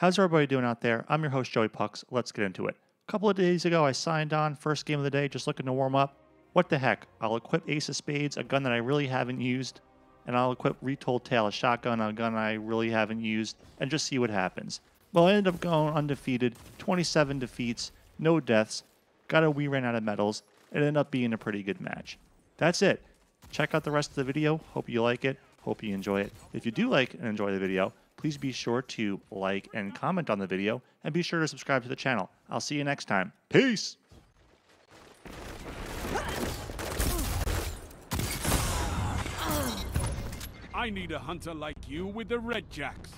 How's everybody doing out there? I'm your host, Joey Pucks. Let's get into it. A couple of days ago, I signed on, first game of the day, just looking to warm up. What the heck? I'll equip Ace of Spades, a gun that I really haven't used, and I'll equip Retold Tale, a shotgun, a gun I really haven't used, and just see what happens. Well, I ended up going undefeated, 27 defeats, no deaths, got a we ran out of medals. It ended up being a pretty good match. That's it. Check out the rest of the video. Hope you like it. Hope you enjoy it. If you do like and enjoy the video, please be sure to like and comment on the video, and be sure to subscribe to the channel. I'll see you next time. Peace! I need a hunter like you with the Red Jacks.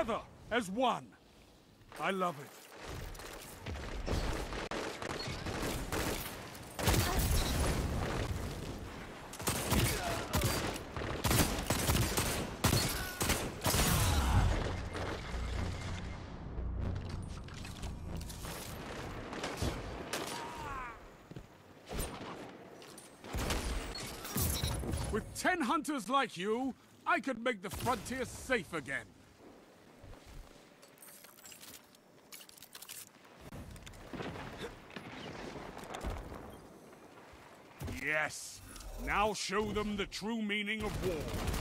Together as one. I love it. With ten hunters like you, I could make the frontier safe again. Yes. Now show them the true meaning of war.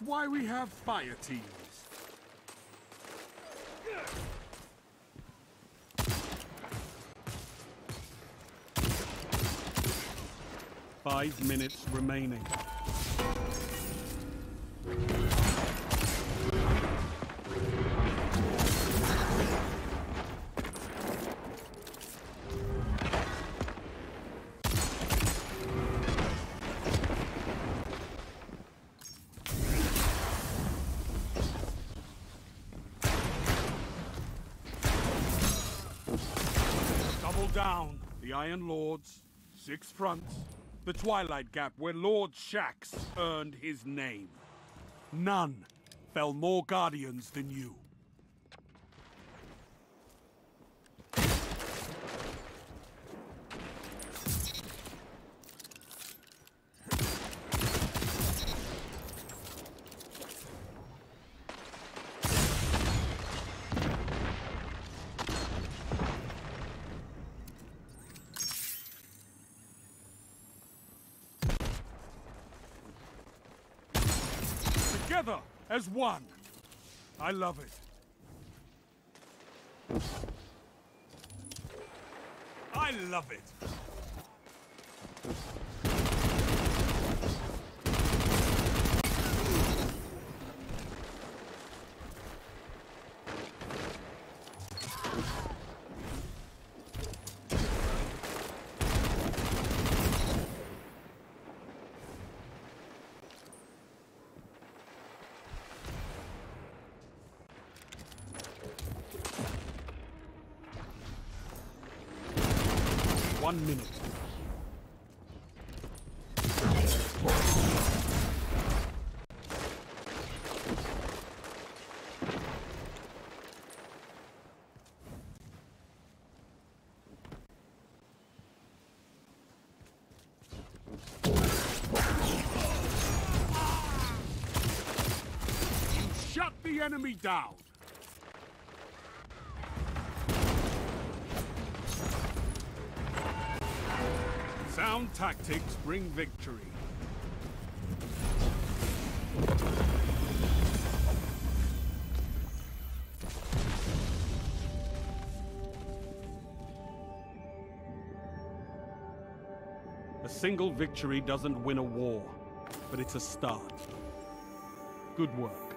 That's why we have fire teams. Five minutes remaining. Down. The Iron Lords, Six Fronts, the Twilight Gap where Lord Shaxx earned his name. None fell more guardians than you. Together as one. I love it. I love it. one minute. Enemy down! Sound tactics bring victory. A single victory doesn't win a war, but it's a start. Good work.